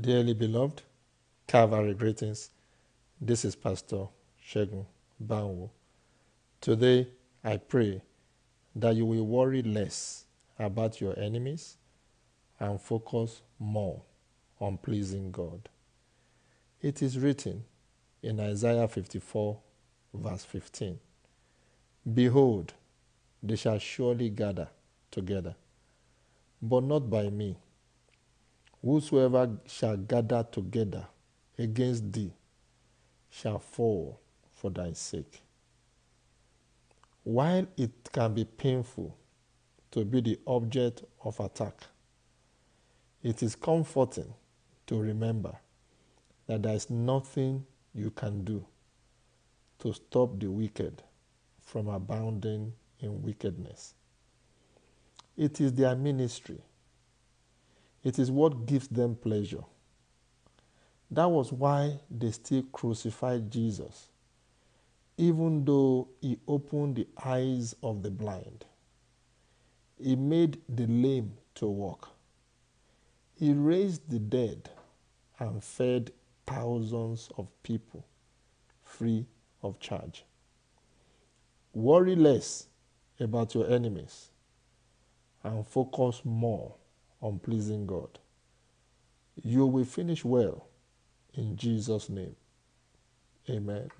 Dearly beloved, Calvary greetings. This is Pastor Segun Banwo. Today, I pray that you will worry less about your enemies and focus more on pleasing God. It is written in Isaiah 54, verse 15 Behold, they shall surely gather together, but not by me. Whosoever shall gather together against thee shall fall for thy sake. While it can be painful to be the object of attack, it is comforting to remember that there is nothing you can do to stop the wicked from abounding in wickedness. It is their ministry. It is what gives them pleasure. That was why they still crucified Jesus, even though he opened the eyes of the blind. He made the lame to walk. He raised the dead and fed thousands of people free of charge. Worry less about your enemies and focus more on pleasing God. You will finish well in Jesus' name. Amen.